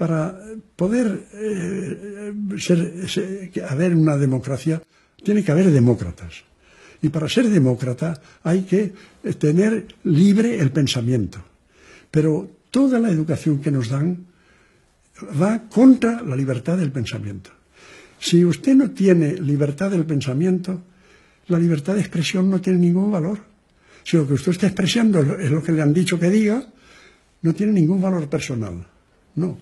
para poder eh, haber una democracia, tiene que haber demócratas. Y para ser demócrata hay que tener libre el pensamiento. Pero toda la educación que nos dan va contra la libertad del pensamiento. Si usted no tiene libertad del pensamiento, la libertad de expresión no tiene ningún valor. Si lo que usted está expresando es lo que le han dicho que diga, no tiene ningún valor personal. No,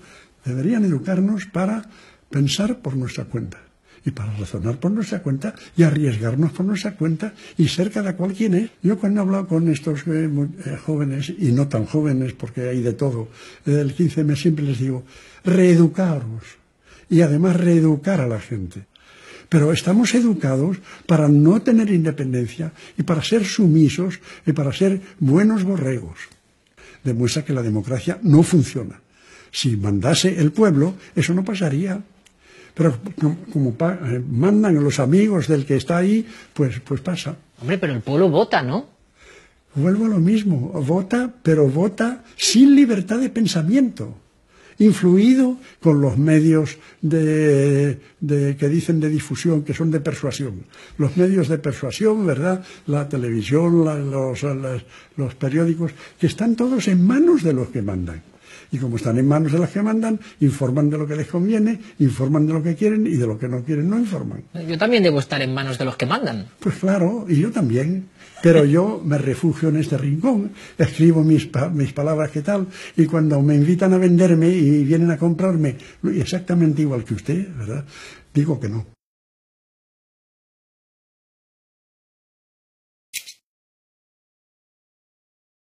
deberían educarnos para pensar por nuestra cuenta y para razonar por nuestra cuenta y arriesgarnos por nuestra cuenta y ser cada cual quien es. Yo cuando he hablado con estos eh, eh, jóvenes, y no tan jóvenes porque hay de todo, del 15 siempre les digo, reeducaros y además reeducar a la gente. Pero estamos educados para no tener independencia y para ser sumisos y para ser buenos borregos. Demuestra que la democracia no funciona. Si mandase el pueblo, eso no pasaría. Pero como eh, mandan los amigos del que está ahí, pues, pues pasa. Hombre, pero el pueblo vota, ¿no? Vuelvo a lo mismo, vota, pero vota sin libertad de pensamiento, influido con los medios de, que dicen de difusión, que son de persuasión. Los medios de persuasión, ¿verdad? La televisión, los, los periódicos, que están todos en manos de los que mandan y como están en manos de las que mandan, informan de lo que les conviene, informan de lo que quieren y de lo que no quieren no informan. Yo también debo estar en manos de los que mandan. Pues claro, y yo también. Pero yo me refugio en este rincón, escribo mis, mis palabras que tal, y cuando me invitan a venderme y vienen a comprarme, exactamente igual que usted, ¿verdad? Digo que no.